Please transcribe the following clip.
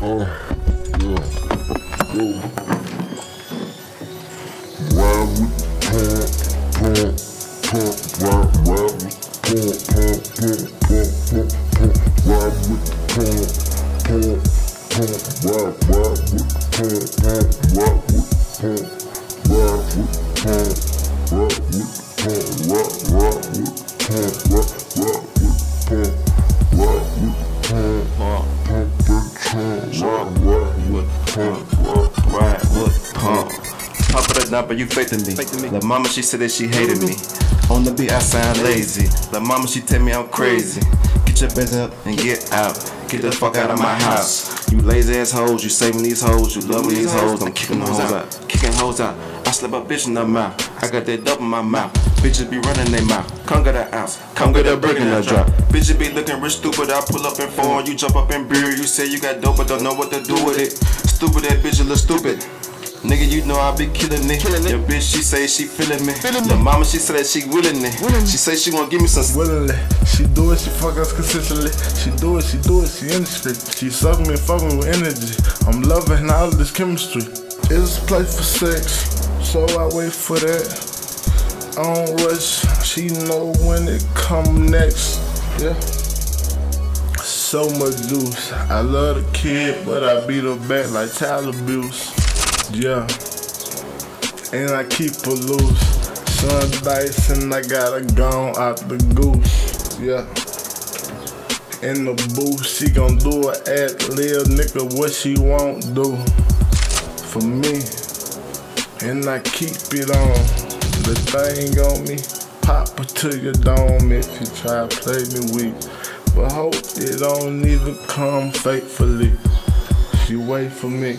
Oh, yeah. Yo. Pump, ride, ride with pump, pump, pump, pump, pump, pump, ride with pump, pump, pump, ride, ride with pump, pump, ride with pump, ride with pump, ride with pump, ride, ride with pump, ride, ride with pump, ride with pump, pump the trunk, ride, ride with pump, ride. Ride with pump. Pump it up, but you fake to me. The mama, she said that she hated me. On the beat, I sound lazy. The mama, she tell me I'm crazy. Get your business up and get out. Get the fuck out of my house. You lazy ass hoes, you saving these hoes, you loving these hoes. I'm kicking hoes out, kicking hoes out. I slap a bitch in the mouth. I got that dope in my mouth. Bitches be running their mouth. Come get an ounce. Come get a brick in the drop. Bitches be looking rich stupid. I pull up in foreign. You jump up in beer. You say you got dope, but don't know what to do with it. Stupid that bitch, you look stupid. Nigga, you know I be killing it. Your bitch, she say she feeling me. The mama, she say that she willing it. She say she gonna give me some. willingly. She do it, she fuck us consistently. She do it, she do it, she in the street. She suck me, fuck me with energy. I'm loving all this chemistry. It's a place for sex, so I wait for that. I don't rush, she know when it come next. Yeah. So much juice. I love the kid, but I beat her back like child abuse. Yeah. And I keep her loose. Shun Dice and I got her gone out the goose. Yeah. In the booth, she gon' do it at Lil nigga what she won't do for me. And I keep it on. The thing on me, pop it to your dome if you try to play me weak. But hope it don't even come faithfully. She wait for me.